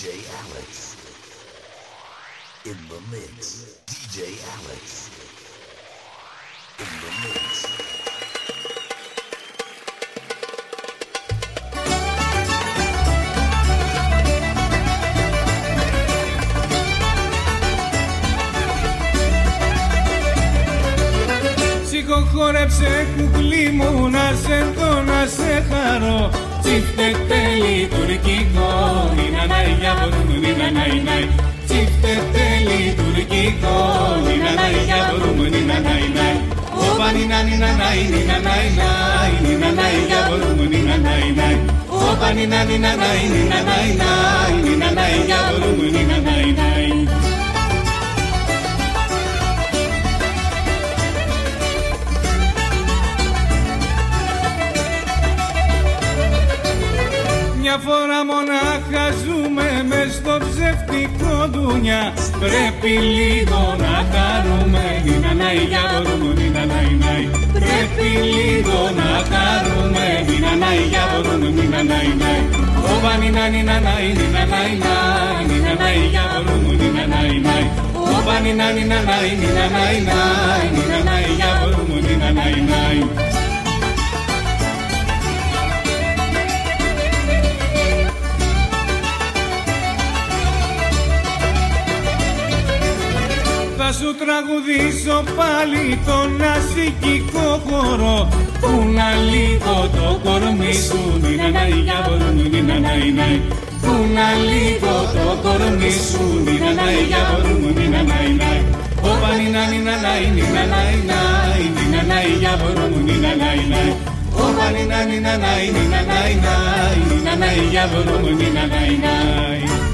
DJ Alex. In the mix. DJ Alex. In the mix. Σηκωχόρεψε κουκλί μου να σε δω να σε χαρώ Τσίφτε τέλει τουρκικό Τσίφτε τέλει τουρκικό Νίνα ναϊ για μπορούμε νίνα ναϊ ναϊ Όπα νίνα νίνα ναϊ νίνα ναϊ ναϊ Νίνα ναϊ για μπορούμε νίνα ναϊ ναϊ Όπα νίνα νίνα ναϊ νίνα ναϊ ναϊ Νίνα ναϊ για μπορούμε νίνα ναϊ ναϊ Μια φορά μονάχα ζούμε μες στο ψευτικό δουνιά Πρέπει λίγο να χαρούμε Νίνα ναϊ για μπορούμε νίνα ναϊ ναϊ Πρέπει λίγο να χαρούμε Νίνα ναϊ για μπορούμε νίνα ναϊ ναϊ Όπα νίνα νίνα ναϊ νίνα ναϊ ναϊ Νίνα ναϊ για μπορούμε νίνα ναϊ ναϊ Όπα νίνα νίνα ναϊ νίνα σου τραγουδήσω πάλι τον ασυγικό χώρο που να λίγο το κορμί σου νίνα ναϊ για μπορούμε νίνα ναϊ ναϊ που να λίγο το κορμί σου νίνα ναϊ για μπορούμε νίνα ναϊ ναϊ Όπα νίνα νίνα ναϊ νίνα ναϊ ναϊ νίνα ναϊ για μπορούμε νίνα ναϊ ναϊ Όπα νίνα νίνα ναϊ νίνα ναϊ ναϊ νίνα ναϊ για μπορούμε νίνα ναϊ ναϊ